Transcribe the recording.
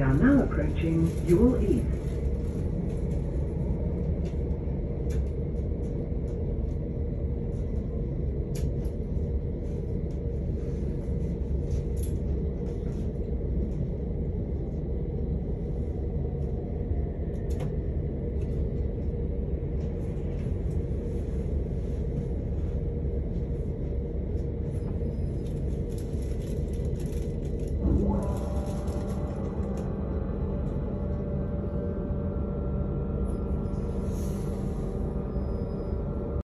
We are now approaching Ewell East.